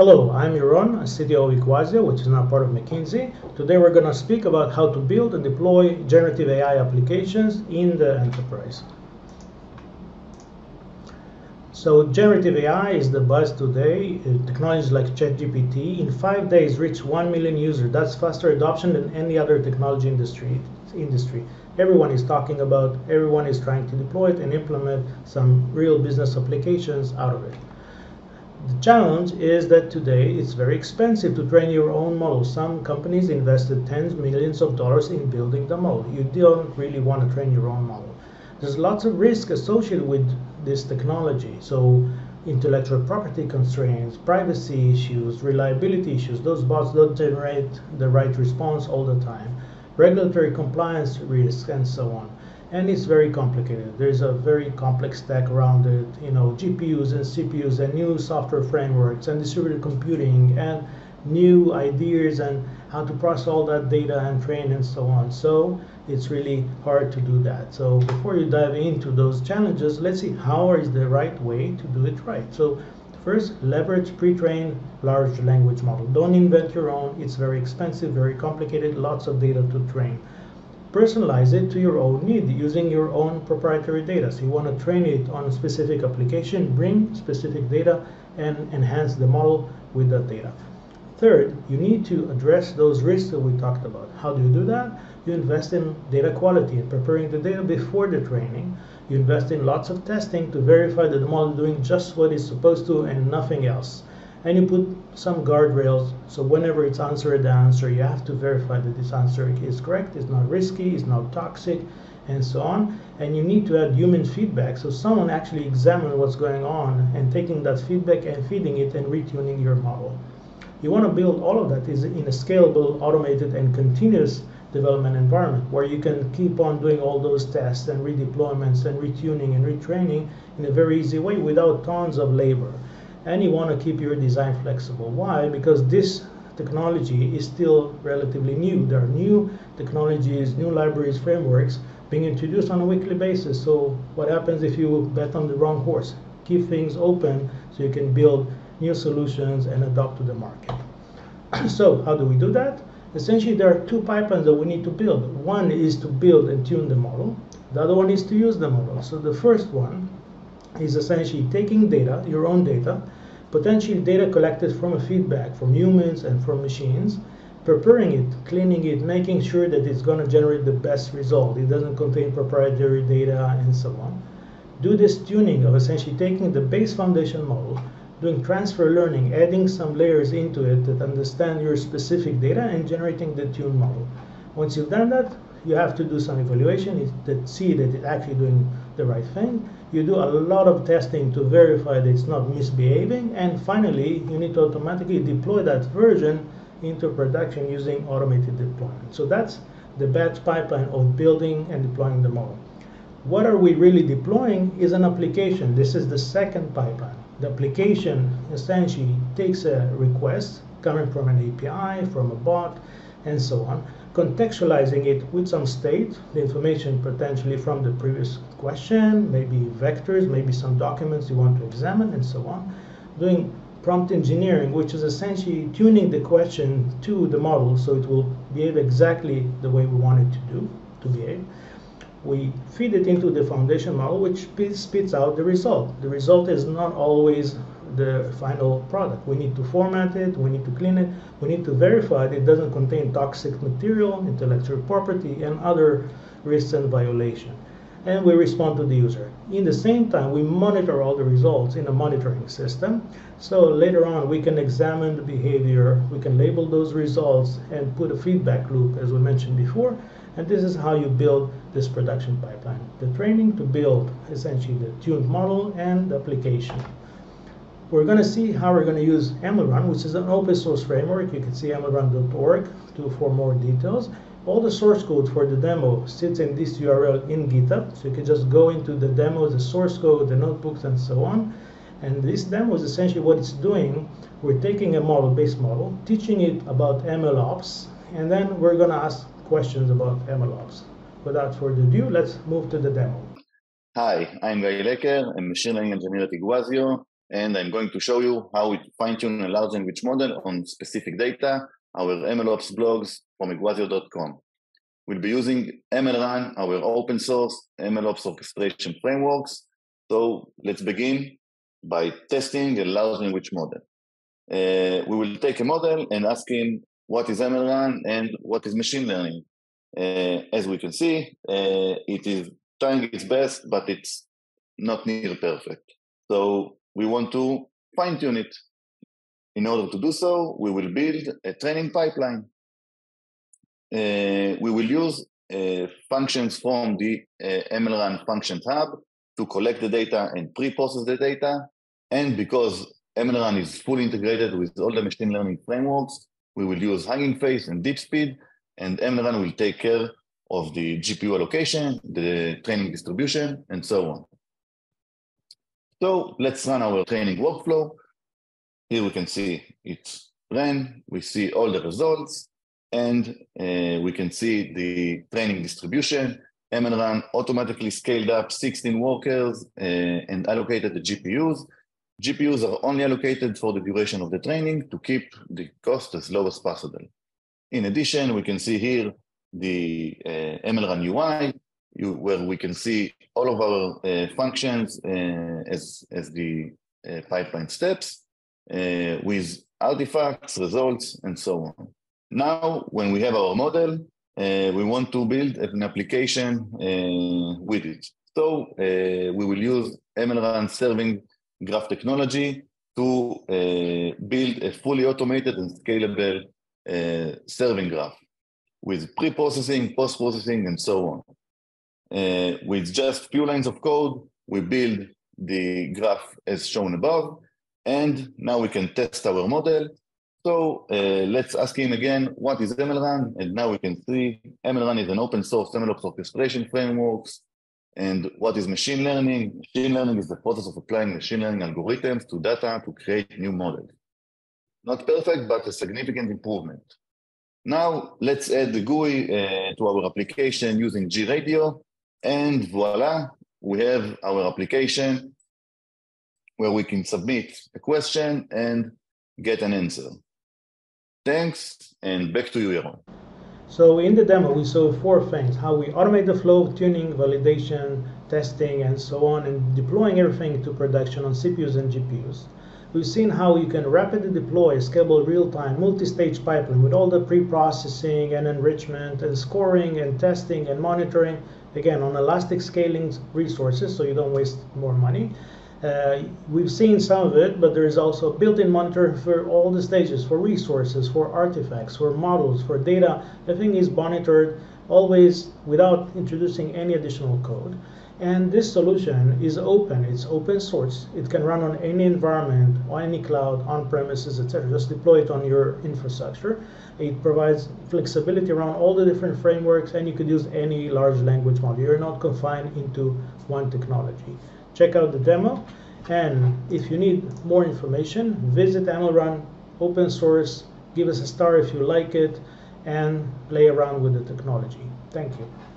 Hello, I'm Yaron, CTO of Iguazio, which is now part of McKinsey. Today we're going to speak about how to build and deploy generative AI applications in the enterprise. So generative AI is the buzz today. Uh, technologies like ChatGPT in five days reach 1 million users. That's faster adoption than any other technology industry. industry. Everyone is talking about, everyone is trying to deploy it and implement some real business applications out of it. The challenge is that today it's very expensive to train your own model. Some companies invested tens of millions of dollars in building the model. You don't really want to train your own model. There's lots of risk associated with this technology. So intellectual property constraints, privacy issues, reliability issues, those bots don't generate the right response all the time, regulatory compliance risks, and so on and it's very complicated. There's a very complex stack around it, you know, GPUs and CPUs and new software frameworks and distributed computing and new ideas and how to process all that data and train and so on. So it's really hard to do that. So before you dive into those challenges, let's see how is the right way to do it right. So first, leverage pre-trained large language model. Don't invent your own. It's very expensive, very complicated, lots of data to train personalize it to your own need using your own proprietary data. So you want to train it on a specific application, bring specific data, and enhance the model with that data. Third, you need to address those risks that we talked about. How do you do that? You invest in data quality and preparing the data before the training. You invest in lots of testing to verify that the model is doing just what it's supposed to and nothing else and you put some guardrails so whenever it's answered the answer you have to verify that this answer is correct it's not risky it's not toxic and so on. And you need to add human feedback so someone actually examine what's going on and taking that feedback and feeding it and retuning your model. You want to build all of that is in a scalable automated and continuous development environment where you can keep on doing all those tests and redeployments and retuning and retraining in a very easy way without tons of labor and you want to keep your design flexible. Why? Because this technology is still relatively new. There are new technologies, new libraries, frameworks being introduced on a weekly basis. So what happens if you bet on the wrong horse? Keep things open so you can build new solutions and adopt to the market. so how do we do that? Essentially, there are two pipelines that we need to build. One is to build and tune the model. The other one is to use the model. So the first one is essentially taking data, your own data, potentially data collected from a feedback from humans and from machines, preparing it, cleaning it, making sure that it's going to generate the best result. It doesn't contain proprietary data and so on. Do this tuning of essentially taking the base foundation model, doing transfer learning, adding some layers into it that understand your specific data and generating the tuned model. Once you've done that, you have to do some evaluation to see that it's actually doing the right thing. You do a lot of testing to verify that it's not misbehaving. And finally, you need to automatically deploy that version into production using automated deployment. So that's the batch pipeline of building and deploying the model. What are we really deploying is an application. This is the second pipeline. The application essentially takes a request coming from an API, from a bot, and so on, contextualizing it with some state, the information potentially from the previous question, maybe vectors, maybe some documents you want to examine, and so on. Doing prompt engineering, which is essentially tuning the question to the model so it will behave exactly the way we want it to do, to behave. We feed it into the foundation model, which spits out the result. The result is not always the final product. We need to format it, we need to clean it, we need to verify that it doesn't contain toxic material, intellectual property, and other risks and violation. And we respond to the user. In the same time, we monitor all the results in a monitoring system. So later on, we can examine the behavior, we can label those results, and put a feedback loop, as we mentioned before. And this is how you build this production pipeline. The training to build essentially the tuned model and the application. We're going to see how we're going to use MLRun, which is an open source framework. You can see mlrun.org to, for more details. All the source code for the demo sits in this URL in GitHub. So you can just go into the demo, the source code, the notebooks, and so on. And this demo is essentially what it's doing. We're taking a model-based model, teaching it about MLOps, and then we're going to ask questions about MLOps. Without further ado, let's move to the demo. Hi, I'm Guy Lecker. I'm a machine learning engineer at Iguazio. And I'm going to show you how we fine-tune a large language model on specific data, our MLOps blogs from Iguazio.com. We'll be using MLRun, our open source MLOps orchestration frameworks. So let's begin by testing a large language model. Uh, we will take a model and ask him what is MLRun and what is machine learning. Uh, as we can see, uh, it is trying its best, but it's not near perfect. So we want to fine tune it. In order to do so, we will build a training pipeline. Uh, we will use uh, functions from the uh, MLRun Functions Hub to collect the data and pre-process the data. And because MLRun is fully integrated with all the machine learning frameworks, we will use Hugging Face and DeepSpeed, and MLRun will take care of the GPU allocation, the training distribution, and so on. So let's run our training workflow. Here we can see it's ran, we see all the results, and uh, we can see the training distribution. MLRun automatically scaled up 16 workers uh, and allocated the GPUs. GPUs are only allocated for the duration of the training to keep the cost as low as possible. In addition, we can see here the uh, MLRun UI, you, where we can see all of our uh, functions uh, as, as the uh, pipeline steps uh, with artifacts, results, and so on. Now, when we have our model, uh, we want to build an application with it. So we will use MLRun serving graph technology to build a fully automated and scalable serving graph with pre-processing, post-processing, and so on. Uh, with just few lines of code, we build the graph as shown above, and now we can test our model. So uh, let's ask him again, what is MLRun? And now we can see MLRun is an open source MLOps orchestration frameworks. And what is machine learning? Machine learning is the process of applying machine learning algorithms to data to create new models. Not perfect, but a significant improvement. Now let's add the GUI uh, to our application using gradio. And voila, we have our application where we can submit a question and get an answer. Thanks, and back to you, Yaron. So in the demo, we saw four things, how we automate the flow of tuning, validation, testing, and so on, and deploying everything to production on CPUs and GPUs. We've seen how you can rapidly deploy a scalable real-time multi-stage pipeline with all the pre-processing and enrichment and scoring and testing and monitoring, again, on elastic scaling resources so you don't waste more money. Uh, we've seen some of it, but there is also built-in monitoring for all the stages, for resources, for artifacts, for models, for data. Everything is monitored always without introducing any additional code. And this solution is open, it's open source. It can run on any environment, on any cloud, on premises, etc. Just deploy it on your infrastructure. It provides flexibility around all the different frameworks and you could use any large language model. You're not confined into one technology. Check out the demo and if you need more information, visit MLRun open source, give us a star if you like it, and play around with the technology. Thank you.